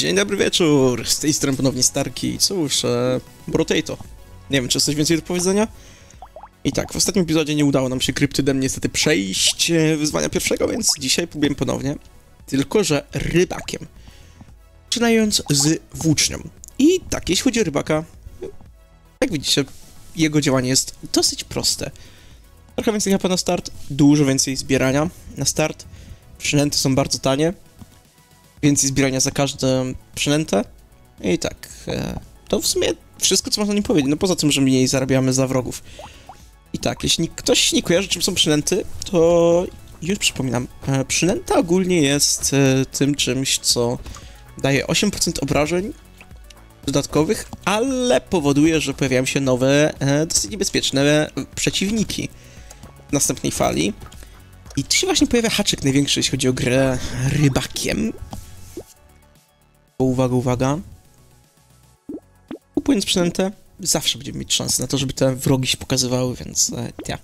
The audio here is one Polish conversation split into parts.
Dzień dobry wieczór, z tej strony ponownie Starki. Cóż, e, Brotato. Nie wiem, czy jest coś więcej do powiedzenia? I tak, w ostatnim epizodzie nie udało nam się kryptydem niestety przejść e, wyzwania pierwszego, więc dzisiaj próbujemy ponownie. Tylko, że rybakiem. Zaczynając z włócznią. I tak, jeśli chodzi o rybaka, jak widzicie, jego działanie jest dosyć proste. Trochę więcej HP na start, dużo więcej zbierania na start. Przynęty są bardzo tanie, więcej zbierania za każde przynętę. I tak, e, to w sumie wszystko, co można nim powiedzieć. No poza tym, że mniej zarabiamy za wrogów. I tak, jeśli ktoś nie kojarzy, czym są przynęty, to już przypominam. E, przynęta ogólnie jest e, tym czymś, co daje 8% obrażeń dodatkowych, ale powoduje, że pojawiają się nowe, dosyć niebezpieczne przeciwniki w następnej fali. I tu się właśnie pojawia haczyk największy, jeśli chodzi o grę rybakiem. Uwaga, uwaga. Kupując przynętę, zawsze będziemy mieć szansę na to, żeby te wrogi się pokazywały, więc e, ja.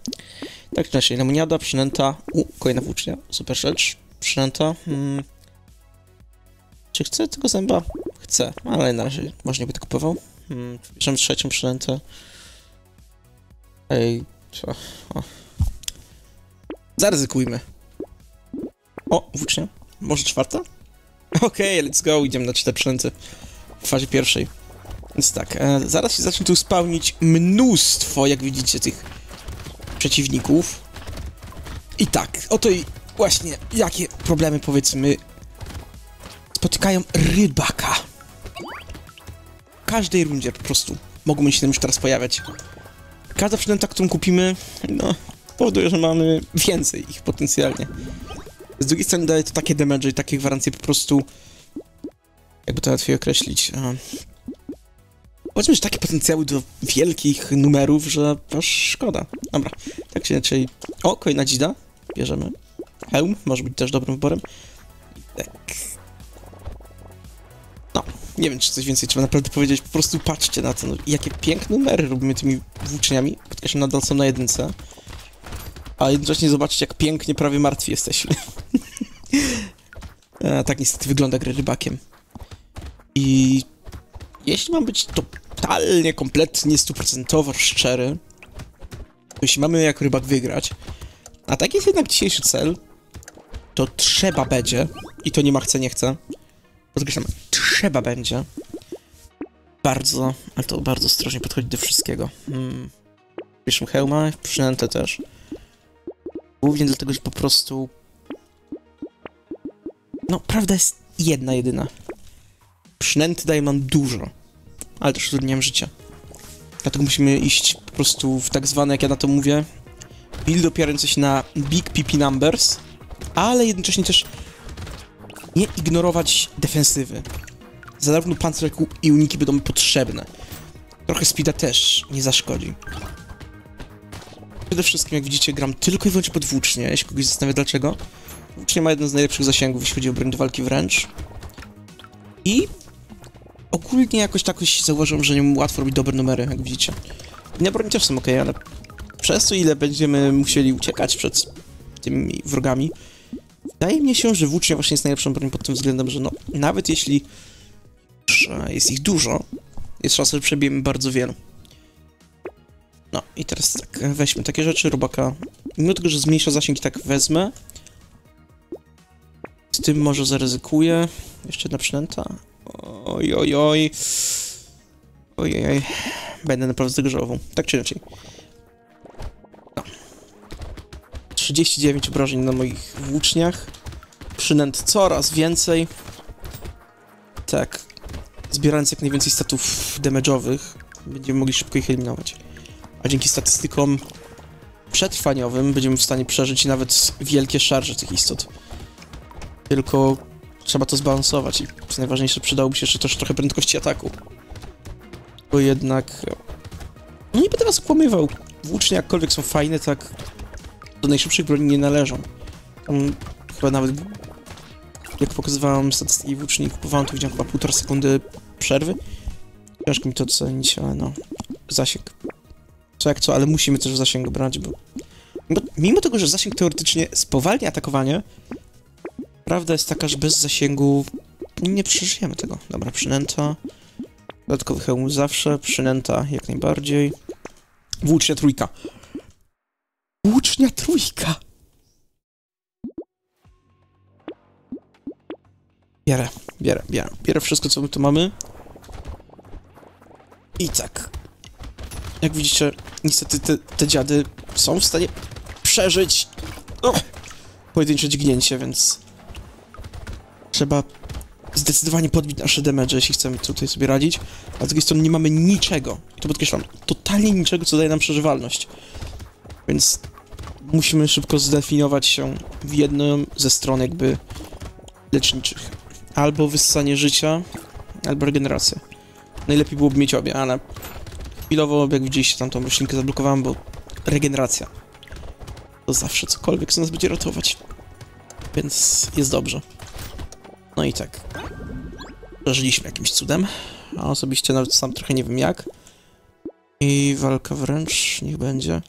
Tak czy inaczej, lemoniada, przynęta, u, kolejna włócznia, super rzecz, przynęta. Hmm. Czy chcę tego zęba? Chcę, ale na razie może nie będę kupował. Hmm, trzecią przynętę. Ej, co? Zaryzykujmy. O, włócznia. Może czwarta? Okej, okay, let's go, idziemy na cztery przynęty w fazie pierwszej. Więc tak, e, zaraz się zacznie tu spełnić mnóstwo, jak widzicie, tych przeciwników. I tak, oto i właśnie jakie problemy, powiedzmy, spotykają rybaka. W każdej rundzie po prostu mogą się tam już teraz pojawiać. Każda przynęta, którą kupimy, no, powoduje, że mamy więcej ich potencjalnie. Z drugiej strony daje to takie damage i takie gwarancje po prostu... Jakby to łatwiej określić. Powiedzmy, że takie potencjały do wielkich numerów, że aż szkoda. Dobra, tak czy inaczej... O, kolejna dzida. Bierzemy. Hełm może być też dobrym wyborem. Tak. No, nie wiem, czy coś więcej trzeba naprawdę powiedzieć. Po prostu patrzcie na to, no, jakie piękne numery robimy tymi włóczniami. Podkreślam, nadal są na jedynce. A jednocześnie zobaczcie, jak pięknie prawie martwi jesteśmy. A, tak niestety wygląda gry rybakiem. I jeśli mam być totalnie, kompletnie, stuprocentowo szczery, jeśli mamy jako rybak wygrać, a tak jest jednak dzisiejszy cel, to trzeba będzie, i to nie ma chce, nie chce, podkreślam, trzeba będzie bardzo, ale to bardzo ostrożnie podchodzić do wszystkiego. Hmm. Bierzmy hełma, przynętę też. Głównie dlatego, że po prostu... No, prawda jest jedna, jedyna. Przynęty daje nam dużo, ale też utrudniają życie. Dlatego musimy iść po prostu w tak zwane, jak ja na to mówię, build opierający się na big PP numbers, ale jednocześnie też nie ignorować defensywy. Zarówno pancerz i uniki będą potrzebne. Trochę speeda też nie zaszkodzi. Przede wszystkim, jak widzicie, gram tylko i wyłącznie podwłócznie, jeśli kogoś zastanawia dlaczego. Włócznie ma jeden z najlepszych zasięgów, jeśli chodzi o broń walki wręcz. I ogólnie jakoś tak zauważyłem, że nie łatwo robić dobre numery, jak widzicie. Inne broni też są ok, ale przez to, ile będziemy musieli uciekać przed tymi wrogami, wydaje mi się, że włócznia właśnie jest najlepszą bronią pod tym względem, że no, nawet jeśli jest ich dużo, jest szansa, że przebijemy bardzo wielu. No i teraz tak, weźmy takie rzeczy, robaka. Mimo tego, że zmniejsza zasięg, tak wezmę. Z tym może zaryzykuję. Jeszcze jedna przynęta. Oj, oj, oj. Ojej, oj. Będę naprawdę zdegorzową. Tak czy inaczej. No. 39 obrażeń na moich włóczniach. Przynęt coraz więcej. Tak. Zbierając jak najwięcej statów damage'owych, będziemy mogli szybko ich eliminować a dzięki statystykom przetrwaniowym będziemy w stanie przeżyć nawet wielkie szarże tych istot. Tylko trzeba to zbalansować i co najważniejsze, przydałoby się jeszcze też trochę prędkości ataku. Bo jednak... No nie będę was okłamywał. Włócznie jakkolwiek są fajne, tak do najszybszych broni nie należą. Tam chyba nawet jak pokazywałem statystyki włóczni, kupowałem to widziałem chyba półtora sekundy przerwy. Ciężko mi to ocenić, ale no, zasięg co jak co, ale musimy też w zasięgu brać, bo... bo mimo tego, że zasięg teoretycznie spowalnia atakowanie, prawda jest taka, że bez zasięgu nie przeżyjemy tego. Dobra, przynęta. Dodatkowy hełm zawsze, przynęta jak najbardziej. Włócznia trójka. Włócznia trójka! Bierę, bierę, bierę. Bierę wszystko, co my tu mamy. I tak. Jak widzicie, niestety te, te dziady są w stanie przeżyć o, pojedyncze dźgnięcie, więc trzeba zdecydowanie podbić nasze damage, jeśli chcemy tutaj sobie radzić. A z drugiej strony nie mamy niczego, to podkreślam, totalnie niczego, co daje nam przeżywalność. Więc musimy szybko zdefiniować się w jedną ze stron jakby leczniczych. Albo wyssanie życia, albo regeneracja. Najlepiej byłoby mieć obie, ale chwilowo, jak widzieliście, tam tą roślinkę zablokowałem, bo regeneracja to zawsze cokolwiek co nas będzie ratować. Więc jest dobrze. No i tak. Przeżyliśmy jakimś cudem, a osobiście nawet sam trochę nie wiem jak. I walka wręcz, niech będzie.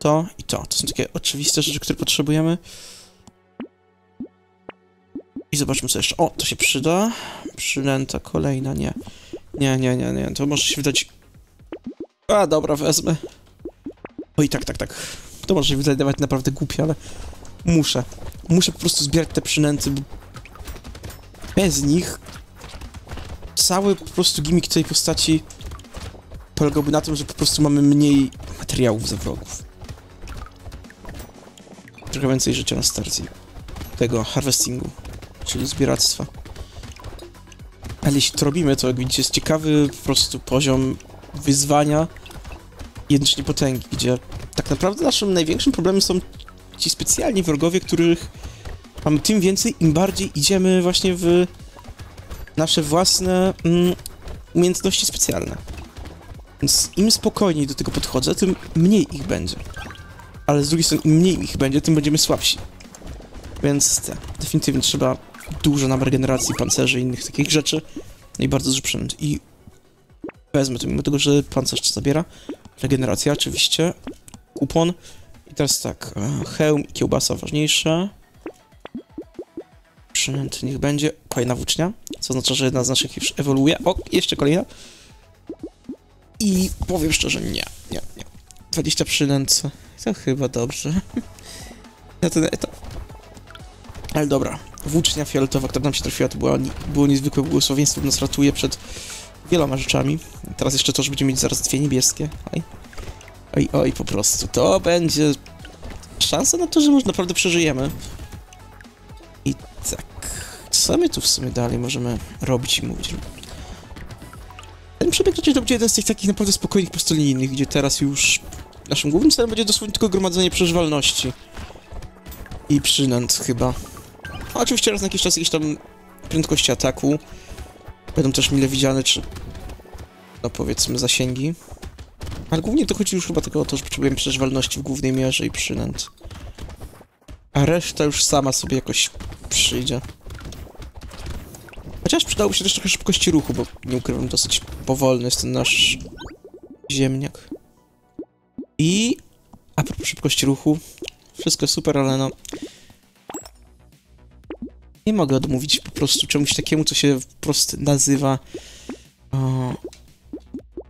To i to. To są takie oczywiste rzeczy, które potrzebujemy. I zobaczmy co jeszcze. O, to się przyda. Przynęta kolejna, nie. Nie, nie, nie, nie. To może się wydać... A, dobra, wezmę. Oj, tak, tak, tak. To może się wydawać naprawdę głupie, ale muszę. Muszę po prostu zbierać te przynęty, bo bez nich cały po prostu gimmick tej postaci polegałby na tym, że po prostu mamy mniej materiałów ze wrogów. Trochę więcej życia na starcie tego harvestingu, czyli zbieractwa. Ale jeśli to robimy, to jak widzicie jest ciekawy po prostu poziom wyzwania jednocześnie potęgi, gdzie tak naprawdę naszym największym problemem są ci specjalni wrogowie, których mamy tym więcej, im bardziej idziemy właśnie w nasze własne mm, umiejętności specjalne. Więc im spokojniej do tego podchodzę, tym mniej ich będzie. Ale z drugiej strony, im mniej ich będzie, tym będziemy słabsi. Więc te, definitywnie trzeba dużo nam regeneracji pancerzy i innych takich rzeczy. No i bardzo dużo przynęt. I wezmę to, mimo tego, że pancerz zabiera. Regeneracja oczywiście. Kupon. I teraz tak, e, hełm i kiełbasa ważniejsze. Przynęt niech będzie. Kolejna włócznia, co oznacza, że jedna z naszych już ewoluuje. O, jeszcze kolejna. I powiem szczerze, nie, nie, nie. 20 przynęt, to chyba dobrze. Na ten etap. Ale dobra, włócznia fioletowa, która nam się trafiła, to była, było niezwykłe błogosławieństwo, nas ratuje przed wieloma rzeczami. Teraz jeszcze to, że będziemy mieć zaraz dwie niebieskie. Oj. Oj, oj, po prostu. To będzie szansa na to, że może naprawdę przeżyjemy. I tak. Co my tu w sumie dalej możemy robić i mówić? Ten przebieg raczej to będzie jeden z tych takich naprawdę spokojnych prostolinijnych, gdzie teraz już naszym głównym celem będzie dosłownie tylko gromadzenie przeżywalności. I przynęt chyba. Oczywiście raz na jakiś czas jakieś tam prędkości ataku. Będą też mile widziane, czy no powiedzmy zasięgi. Ale głównie to chodzi już chyba tylko o to, że potrzebujemy przeżywalności w głównej mierze i przynęt. A reszta już sama sobie jakoś przyjdzie. Chociaż przydałoby się też trochę szybkości ruchu, bo nie ukrywam, dosyć powolny jest ten nasz ziemniak. I... A propos szybkości ruchu, wszystko super, ale no... Nie mogę odmówić po prostu czemuś takiemu, co się wprost nazywa... O,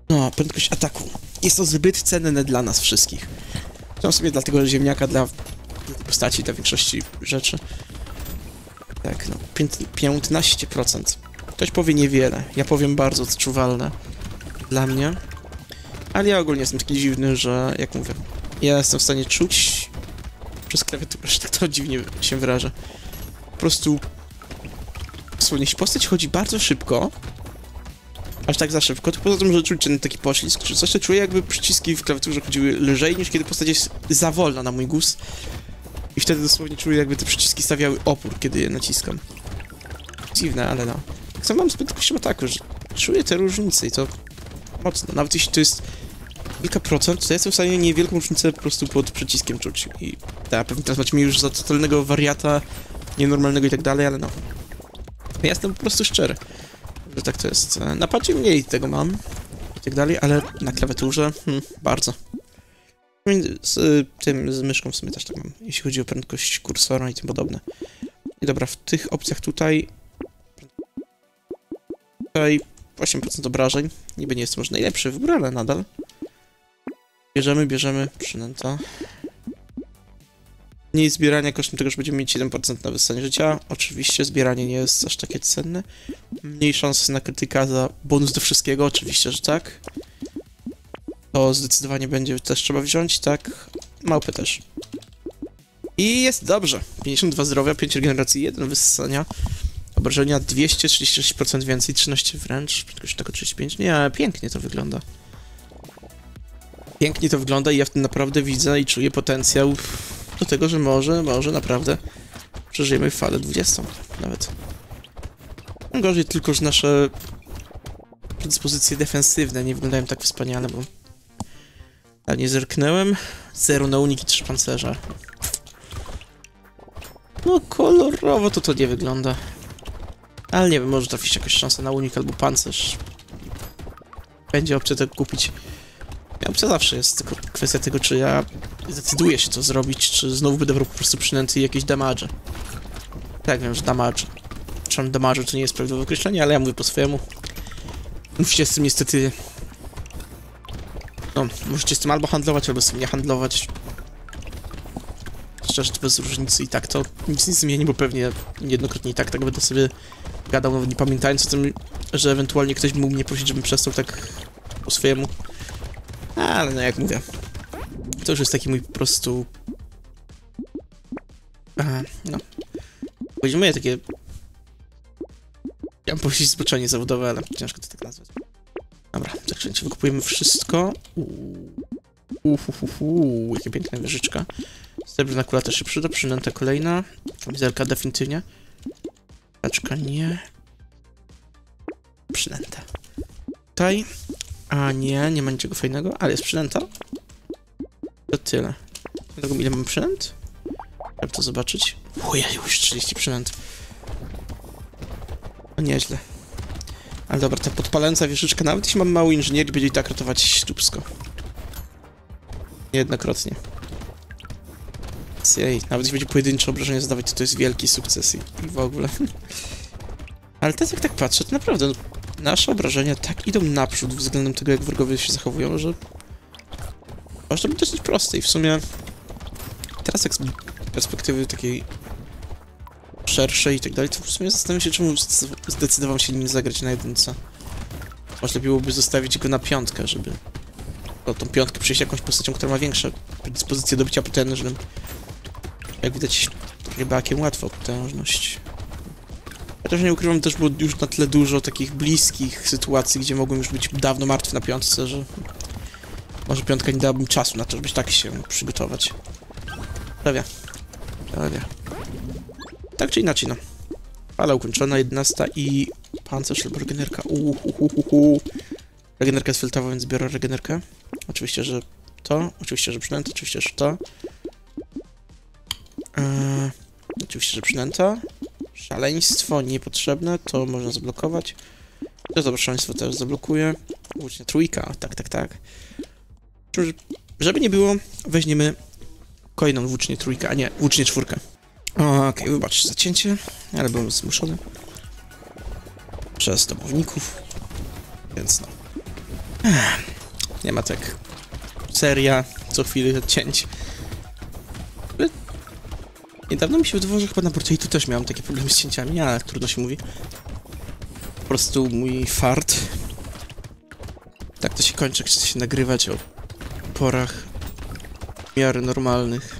no, prędkość ataku. Jest to zbyt cenne dla nas wszystkich. Chciałem sobie dlatego ziemniaka dla postaci, dla większości rzeczy. Tak, no, 15%. Ktoś powie niewiele, ja powiem bardzo odczuwalne dla mnie. Ale ja ogólnie jestem taki dziwny, że, jak mówię, ja jestem w stanie czuć przez klawiaturę, że tak to dziwnie się wyraża. Po prostu jeśli postać chodzi bardzo szybko, aż tak za szybko, to poza tym, że czuć ten taki poślizg, czy coś, to czuję jakby przyciski w klawiaturze chodziły lżej niż kiedy postać jest za wolna na mój gust. I wtedy dosłownie czuję jakby te przyciski stawiały opór, kiedy je naciskam. Dziwne, ale no. Tak samo mam z prędkością ataku, że czuję te różnice i to mocno. Nawet jeśli to jest kilka procent, to jestem w stanie niewielką różnicę po prostu pod przyciskiem czuć. I tak, pewnie teraz macie mnie już za totalnego wariata, nienormalnego i tak dalej, ale no. Ja jestem po prostu szczery że tak to jest. Na padzie mniej tego mam i tak dalej, ale na klawiaturze hmm, bardzo. Z tym, z myszką w sumie też tak mam, jeśli chodzi o prędkość kursora i tym podobne. I dobra, w tych opcjach tutaj... Tutaj 8% obrażeń. Niby nie jest może najlepszy wybór, ale nadal. Bierzemy, bierzemy przynęta. Mniej zbierania kosztem tego, że będziemy mieć 1% na wyssanie życia. Oczywiście zbieranie nie jest aż takie cenne. Mniej szans na krytyka za bonus do wszystkiego, oczywiście, że tak. To zdecydowanie będzie też trzeba wziąć, tak. Małpy też. I jest dobrze. 52 zdrowia, 5 regeneracji, 1 wyssania. Obrażenia 236% więcej, 13 wręcz, prędkość tylko 35. Nie, pięknie to wygląda. Pięknie to wygląda i ja w tym naprawdę widzę i czuję potencjał do tego, że może, może naprawdę przeżyjemy falę 20 nawet. Gorzej tylko, że nasze predyspozycje defensywne nie wyglądają tak wspaniale, bo a nie zerknąłem. Zero na uniki, trzy pancerza. No kolorowo to to nie wygląda. Ale nie wiem, może trafić jakaś szansa na unik albo pancerz. Będzie opcja tego kupić. Opcja zawsze jest, tylko kwestia tego, czy ja zdecyduję się to zrobić, czy znowu będę po prostu przynęty jakieś damage. Tak, wiem, że damage. Czemu damage to nie jest prawidłowe określenie, ale ja mówię po swojemu. Musicie z tym niestety... No, możecie z tym albo handlować, albo z tym nie handlować. Szczerze, to bez różnicy i tak to nic nie zmieni, bo pewnie niejednokrotnie i tak tak będę sobie gadał, nawet nie pamiętając o tym, że ewentualnie ktoś mógł mnie prosić, żebym przestał tak po swojemu. Ale no jak mówię, to już jest taki mój po prostu... Aha, no. Powiedziałbym takie... Ja mam powiedzieć zboczenie zawodowe, ale ciężko to tak nazwać. Dobra, zakręcie, wykupujemy wszystko. Uhuhuhu, jakie piękna wieżyczka. Srebrna kula też się przyda, przynęta kolejna. Kamizelka definitywnie. Paczka nie. Przynęta. Tutaj. A nie, nie ma niczego fajnego, ale jest przynęta. To tyle. Dlatego ile mam przynęt? Jak to zobaczyć? Ojej, już 30 przynęt. No nieźle. Ale dobra, ta podpalająca wieżyczka, nawet jeśli mam mało inżynierii, będzie i tak ratować dupsko. Niejednokrotnie. Jej, nawet jeśli będzie pojedyncze obrażenie zadawać, to to jest wielki sukces i, i w ogóle. Ale teraz jak tak patrzę, to naprawdę no, nasze obrażenia tak idą naprzód względem tego, jak wrogowie się zachowują, że może to być dosyć proste i w sumie teraz jak z perspektywy takiej szerszej i tak dalej, to w sumie zastanawiam się, czemu zdecydował się nim zagrać na jedynce. Może lepiej byłoby zostawić go na piątkę, żeby o tą piątkę przejść jakąś postacią, która ma większe predyspozycje do bycia potężnym. Jak widać, rybakiem łatwo potężność. Ja też nie ukrywam, też było już na tyle dużo takich bliskich sytuacji, gdzie mogłem już być dawno martwy na piątce, że może piątka nie dała mi czasu na to, żeby tak się przygotować. Prawie. Prawie. Tak czy inaczej, no. Fala ukończona, 11 i pancerz albo regenerka. Uhuhuhuhu. Regenerka jest filtrowa, więc biorę regenerkę. Oczywiście, że to, oczywiście, że przynęta, oczywiście, że to. Eee, oczywiście, że przynęta. Szaleństwo niepotrzebne, to można zablokować. To dobra, szaleństwo też zablokuję. Włócznie trójka, tak, tak, tak. Żeby nie było, weźmiemy kolejną włócznię trójkę, a nie, włócznię czwórkę. Okej, okay, wybacz zacięcie, ale byłem zmuszony. Przez domowników. Więc no. Nie ma tak. Seria, co chwilę cięć. Niedawno mi się wydawało, że chyba na tu też miałem takie problemy z cięciami, ale trudno się mówi. Po prostu mój fart. Tak to się kończy, jak chce się nagrywać o porach w miarę normalnych.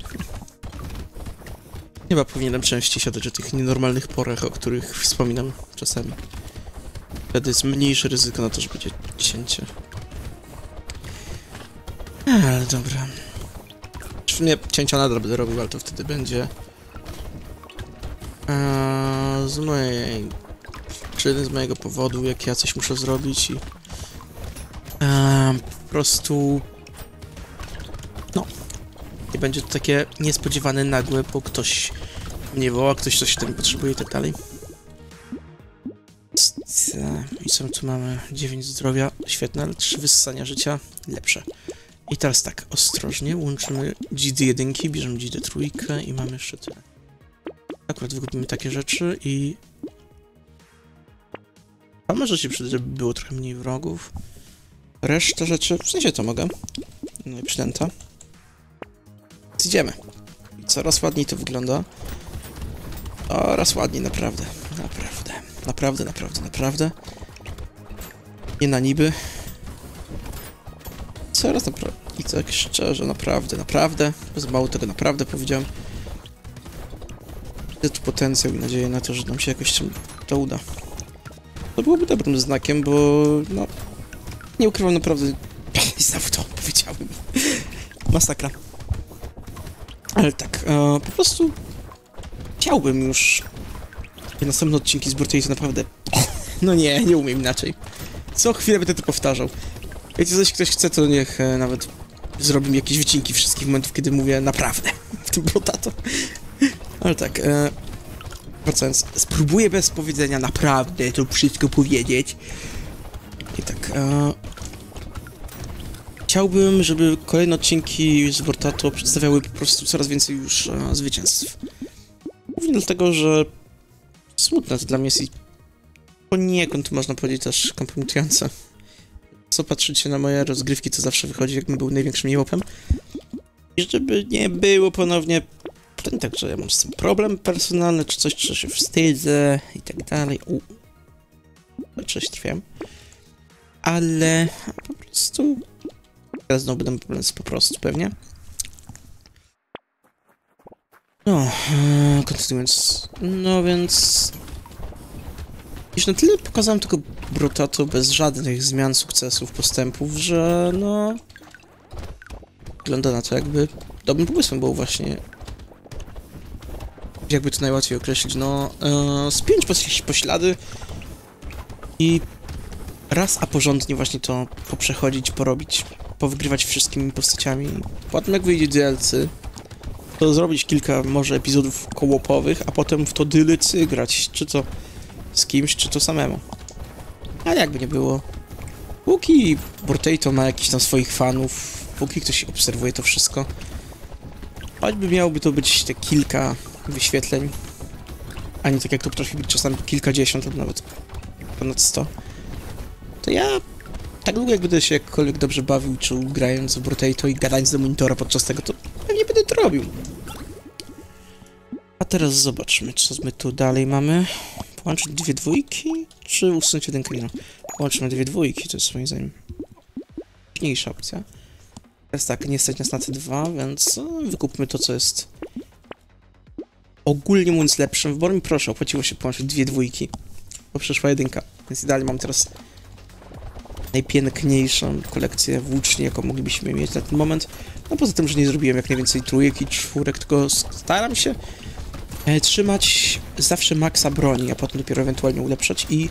Chyba powinienem częściej siadać o tych nienormalnych porach, o których wspominam czasami. Wtedy jest mniejsze ryzyko na to, że będzie cięcie. Ale dobra. W sumie cięcia nadal będę robił, ale to wtedy będzie... Eee, z mojej... Czy z mojego powodu, jak ja coś muszę zrobić i... Eee, po prostu... No. Nie będzie to takie niespodziewane, nagłe, bo ktoś mnie woła, ktoś coś tam potrzebuje i tak dalej. I co tu mamy? 9 zdrowia, świetne, ale 3 wyssania życia, lepsze. I teraz tak, ostrożnie, łączymy GD1, bierzemy GD3 i mamy jeszcze tyle. Akurat wykupimy takie rzeczy i... A może się przydać, żeby było trochę mniej wrogów. Resztę rzeczy, w sensie to mogę. No i przynęta. Więc idziemy. Coraz ładniej to wygląda. Coraz ładniej, naprawdę. Naprawdę. Naprawdę, naprawdę, naprawdę. Nie na niby. Coraz naprawdę. I tak szczerze, naprawdę, naprawdę. Bez mało tego naprawdę powiedziałem. Tu potencjał i nadzieję na to, że nam się jakoś to uda. To byłoby dobrym znakiem, bo no... Nie ukrywam naprawdę... Znowu to powiedziałem. Masakra. Ale tak, e, po prostu... Chciałbym już... Te następne odcinki z Brutally to naprawdę... No nie, nie umiem inaczej. Co chwilę będę to powtarzał. Wiecie, coś ktoś chce, to niech e, nawet zrobi mi jakieś wycinki wszystkich momentów, kiedy mówię naprawdę w tym brotato. Ale tak, e, wracając, spróbuję bez powiedzenia naprawdę to wszystko powiedzieć. I tak, e, chciałbym, żeby kolejne odcinki z Bortato przedstawiały po prostu coraz więcej już e, zwycięstw. Głównie dlatego, że smutne to dla mnie jest i poniekąd można powiedzieć też kompromitujące. Co patrzycie na moje rozgrywki, to zawsze wychodzi, jakbym był największym jełopem. I żeby nie było ponownie to tak, ja mam z tym problem personalny, czy coś, czy się wstydzę i tak dalej. U. Cześć, wiem. Ale po prostu... Teraz znowu będę problem z po prostu, pewnie. No, e, kontynuując. No więc... Już na tyle pokazałem tego Brotato bez żadnych zmian, sukcesów, postępów, że no... Wygląda na to jakby dobrym pomysłem było właśnie jakby to najłatwiej określić, no e, spiąć poś poślady i raz a porządnie właśnie to poprzechodzić, porobić, powygrywać wszystkimi postaciami. Potem jak wyjdzie DLC, to zrobić kilka może epizodów kołopowych, a potem w to dylycy grać, czy to z kimś, czy to samemu. A jakby nie było. Póki Bortato ma jakiś tam swoich fanów, póki ktoś obserwuje to wszystko, choćby miałoby to być te kilka wyświetleń, a nie tak jak to potrafi być czasami kilkadziesiąt albo nawet ponad 100, to ja tak długo jak będę się jakkolwiek dobrze bawił, czuł grając w Brotato i gadając do monitora podczas tego, to pewnie będę to robił. A teraz zobaczmy, co my tu dalej mamy. Połączyć dwie dwójki, czy usunąć jeden klino? Połączymy dwie dwójki, to jest moim zdaniem mniejsza opcja. Teraz tak, nie stać nas na te dwa, więc no, wykupmy to, co jest ogólnie mówiąc lepszym wyborem. Proszę, opłaciło się połączyć dwie dwójki, bo przeszła jedynka, więc idealnie mam teraz najpiękniejszą kolekcję włóczni, jaką moglibyśmy mieć na ten moment. No poza tym, że nie zrobiłem jak najwięcej trójek i czwórek, tylko staram się e, trzymać zawsze maksa broni, a potem dopiero ewentualnie ulepszać i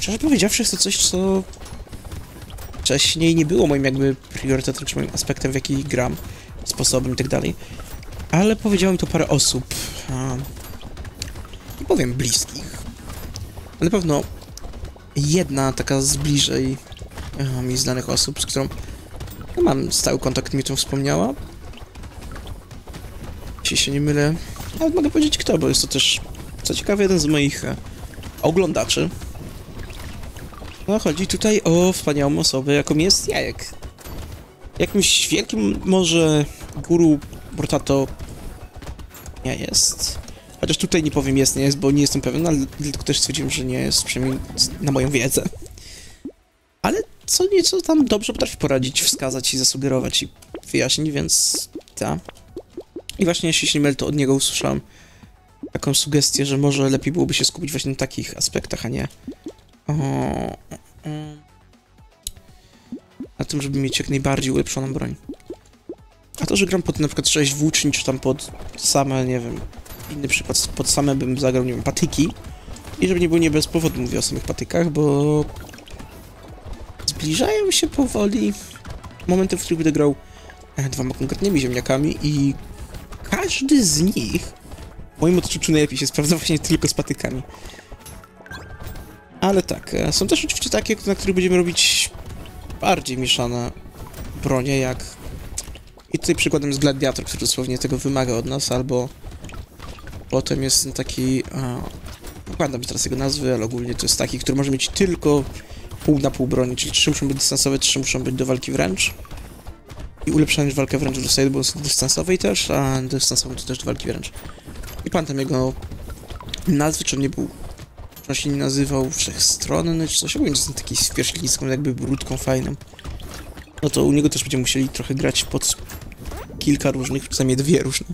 szczerze powiedziawszy jest to coś, co wcześniej nie było moim jakby priorytetem, czy moim aspektem, w jaki gram, sposobem i tak dalej. Ale powiedziałem to parę osób, a, nie powiem bliskich, ale na pewno jedna taka z bliżej a, mi znanych osób, z którą no, mam stały kontakt, mi to wspomniała. Jeśli się nie mylę, nawet mogę powiedzieć kto, bo jest to też, co ciekawe, jeden z moich e, oglądaczy. No, chodzi tutaj o wspaniałą osobę, jaką jest Jajek. Jakimś wielkim może guru Bortato nie jest. Chociaż tutaj nie powiem jest, nie jest, bo nie jestem pewien, ale tylko też stwierdziłem, że nie jest, przynajmniej na moją wiedzę. Ale co nieco tam dobrze potrafi poradzić, wskazać i zasugerować i wyjaśnić, więc ta. I właśnie jeśli się nie mylę, to od niego usłyszałem taką sugestię, że może lepiej byłoby się skupić właśnie na takich aspektach, a nie o, na tym, żeby mieć jak najbardziej ulepszoną broń. A to, że gram pod na przykład 6 włóczni, czy tam pod same, nie wiem, inny przykład, pod same bym zagrał, nie wiem, patyki. I żeby nie było nie bez powodu mówię o samych patykach, bo zbliżają się powoli momenty, w których będę grał e, dwoma konkretnymi ziemniakami i każdy z nich w moim odczuciu najlepiej się sprawdza właśnie tylko z patykami. Ale tak, e, są też oczywiście takie, na których będziemy robić bardziej mieszane bronie, jak... I tutaj przykładem jest Gladiator, który dosłownie tego wymaga od nas, albo Potem jest taki... Pamiętam teraz jego nazwy, ale ogólnie to jest taki, który może mieć tylko pół na pół broni, czyli trzy muszą być dystansowe, trzy muszą być do walki wręcz. I ulepszając walkę wręcz dostaje bonus dystansowej też, a dystansową to też do walki wręcz. I pamiętam jego nazwy, czy on nie był... Czy on się nie nazywał Wszechstronny, czy coś, ogólnie to jest taki z jakby brudką fajną. No to u niego też będziemy musieli trochę grać pod kilka różnych, przynajmniej dwie różne.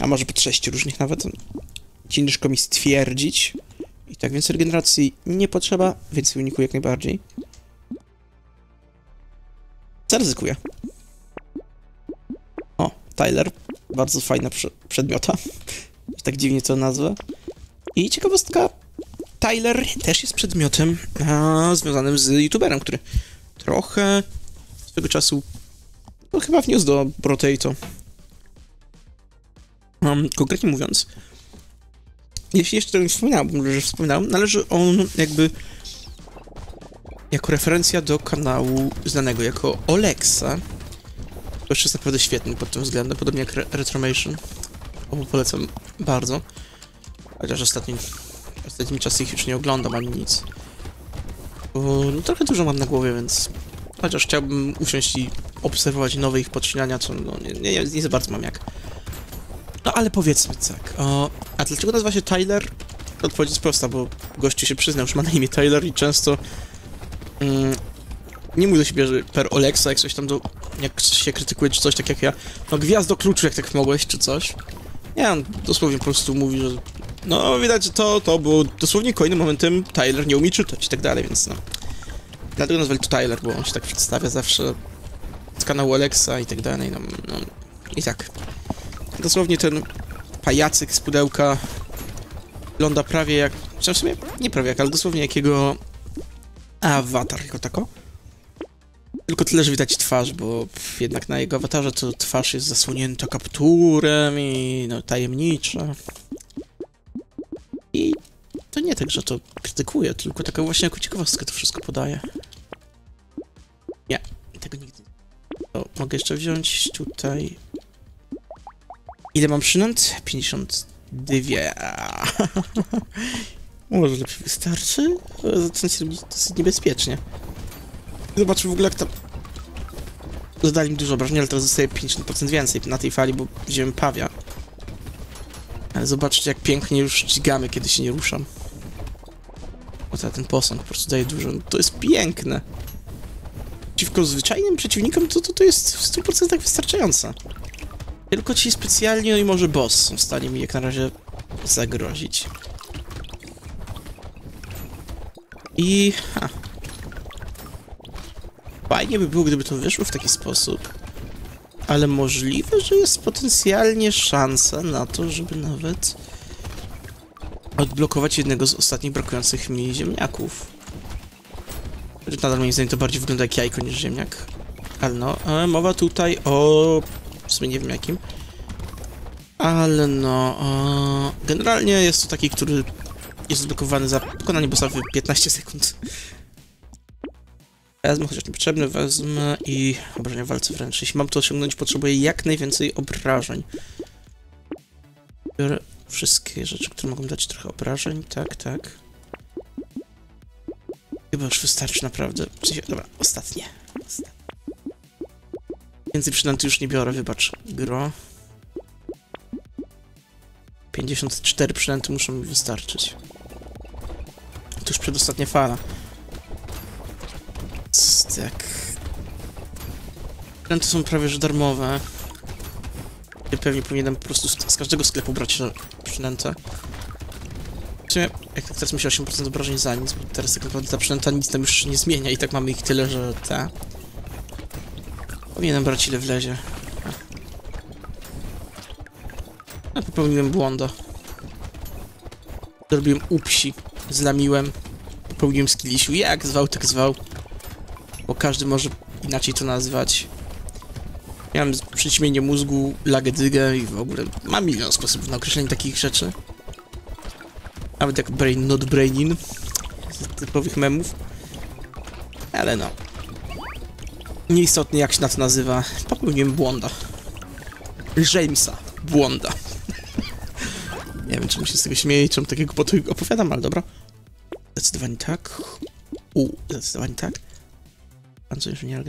A może pod sześć różnych nawet. Ciężko mi stwierdzić. I tak więc regeneracji nie potrzeba, więc uniku jak najbardziej. Zaryzykuję. O, Tyler. Bardzo fajna prze przedmiota. tak dziwnie to nazwę. I ciekawostka. Tyler też jest przedmiotem a, związanym z youtuberem, który trochę swego czasu no, chyba wniósł do Brotato. Um, konkretnie mówiąc, jeśli jeszcze nie wspominałem, że wspominałem, należy on jakby jako referencja do kanału znanego jako Olexa. To jest naprawdę świetny pod tym względem, podobnie jak Re Retromation. Obu polecam bardzo. Chociaż ostatnim, ostatnim czasem ich już nie oglądam ani nic. Bo no, trochę dużo mam na głowie, więc... Chociaż chciałbym usiąść i obserwować nowe ich podcinania, co no, nie, nie, nie za bardzo mam jak. No ale powiedzmy tak. O, a dlaczego nazywa się Tyler? Odpowiedź jest prosta, bo gościu się przyznał, że ma na imię Tyler i często mm, nie mówi do siebie, że per Alexa, jak coś tam do, jak się krytykuje, czy coś tak jak ja, no gwiazdo kluczu, jak tak mogłeś, czy coś. Nie, on dosłownie po prostu mówi, że no widać, że to, to było dosłownie kolejnym momentem Tyler nie umie czytać i tak dalej, więc no. Dlatego nazwali to Tyler, bo on się tak przedstawia zawsze kanału Alexa i tak dalej, no, no i tak. Dosłownie ten pajacyk z pudełka wygląda prawie jak... W sumie nie prawie jak, ale dosłownie jak jego awatar jako tako. Tylko tyle, że widać twarz, bo jednak na jego awatarze to twarz jest zasłonięta kapturem i no tajemnicza. I to nie tak, że to krytykuje, tylko taka właśnie jako ciekawostkę to wszystko podaje. Nie, tego nigdy mogę jeszcze wziąć tutaj Ile mam przynęt? 52. Może lepiej wystarczy? Zaczyna się robić dosyć niebezpiecznie. Zobaczmy w ogóle jak tam... Zadali mi dużo obrażeń, ale teraz zostaje 50% więcej na tej fali, bo wziąłem pawia. Ale zobaczcie jak pięknie już ścigamy, kiedy się nie ruszam. O ten posąg po prostu daje dużo. To jest piękne. Przeciwko zwyczajnym przeciwnikom to, to, to jest w 100% wystarczające. Tylko ci specjalnie, no i może boss są w stanie mi jak na razie zagrozić. I... Ha. Fajnie by było, gdyby to wyszło w taki sposób. Ale możliwe, że jest potencjalnie szansa na to, żeby nawet odblokować jednego z ostatnich brakujących mi ziemniaków. Nadal moim zdaniem to bardziej wygląda jak jajko niż ziemniak. Ale no, mowa tutaj o w sumie nie wiem jakim. Ale no... E, generalnie jest to taki, który jest zblokowany za pokonanie bossa w 15 sekund. Wezmę, chociaż niepotrzebny, wezmę i obrażenia walce wręcz. Jeśli mam to osiągnąć, potrzebuję jak najwięcej obrażeń. Biorę wszystkie rzeczy, które mogą dać trochę obrażeń. Tak, tak. Chyba już wystarczy naprawdę. Dobra, ostatnie. Więcej przynęty już nie biorę, wybacz, gro. 54 przynęty muszą mi wystarczyć. To już przedostatnia fala. Tak. Przynęty są prawie że darmowe. Ja pewnie powinienem po prostu z, każdego sklepu brać przynętę. W sumie, jak teraz myślę, 8% obrażeń za nic, bo teraz tak naprawdę ta przynęta nic tam już nie zmienia i tak mamy ich tyle, że te... Powinienem brać ile wlezie. A popełniłem błąda. Zrobiłem upsi. Zlamiłem. Popełniłem skillisiu. Jak zwał, tak zwał. Bo każdy może inaczej to nazwać. Miałem przyćmienie mózgu, lagę i w ogóle mam milion sposobów na określenie takich rzeczy. Nawet jak brain not brainin. Z typowych memów. Ale no. Nieistotnie jak się na to nazywa. Popełniłem błąda. Jamesa. Błąda. Nie wiem, czemu się z tego śmieję czemu takiego po opowiadam, ale dobra. Zdecydowanie tak. U, zdecydowanie tak. Pan co inżynier.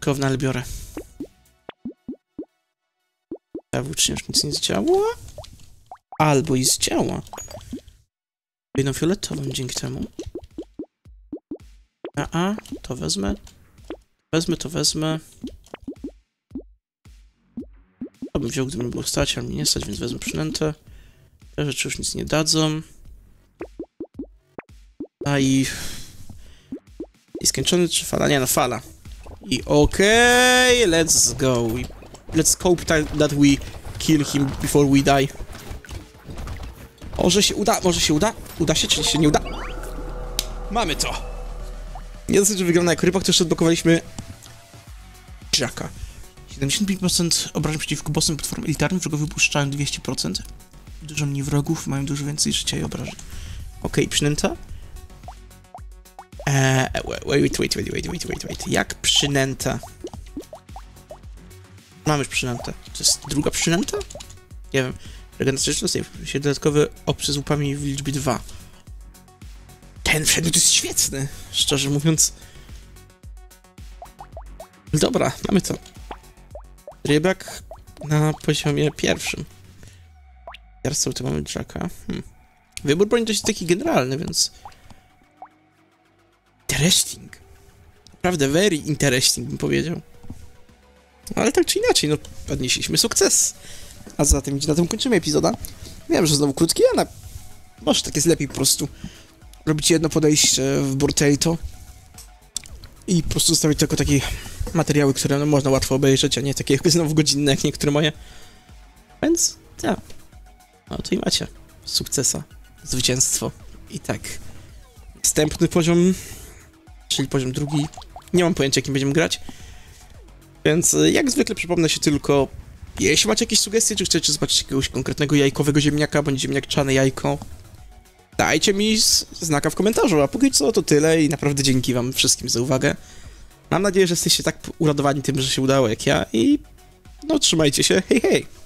Kowna, ale biorę. Włócznie już nic nie zdziała. Albo i zdziała. Jedną fioletową dzięki temu. A, a, to wezmę. Wezmę, to wezmę. To bym wziął, gdybym było stać, ale nie stać, więc wezmę przynętę. Te rzeczy już nic nie dadzą. A i... I skończony czy fala? Nie, no fala. I okej, let's go let's hope that we kill him before we die. Może się uda, może się uda? Uda się, czy się nie uda? Mamy to! Nie dosyć, że wygląda jak ryba, to jeszcze odblokowaliśmy... Jacka. 75% obrażeń przeciwko bossem platform elitarnym, czego wypuszczają 200%. Dużo mniej wrogów, mają dużo więcej życia i obrażeń. Okej, okay, przynęta? Eee, wait, wait, wait, wait, wait, wait, wait. Jak przynęta? Mamy już przynętę. To jest druga przynęta? Nie wiem. Regeneracja. Się dodatkowy obcy z łupami w liczbie 2. Ten przedmiot jest świetny, szczerze mówiąc. Dobra, mamy to. Rybak na poziomie pierwszym. Teraz co tu mamy Jacka. Hmm. Wybór broni dość taki generalny, więc... Interesting. Naprawdę very interesting, bym powiedział. Ale tak czy inaczej, no, odnieśliśmy sukces. A zatem na tym kończymy epizoda. Wiem, że znowu krótki, ale może tak jest lepiej po prostu robić jedno podejście w Bortato i po prostu zostawić tylko takie materiały, które no, można łatwo obejrzeć, a nie takie znowu godzinne, jak niektóre moje. Więc tak. No to i macie. Sukcesa. Zwycięstwo. I tak. Wstępny poziom, czyli poziom drugi. Nie mam pojęcia, jakim będziemy grać. Więc y, jak zwykle przypomnę się tylko, jeśli macie jakieś sugestie, czy chcecie zobaczyć jakiegoś konkretnego jajkowego ziemniaka, bądź ziemniakczane jajko, dajcie mi znaka w komentarzu, a póki co to tyle i naprawdę dzięki wam wszystkim za uwagę. Mam nadzieję, że jesteście tak uradowani tym, że się udało jak ja i no trzymajcie się, hej hej!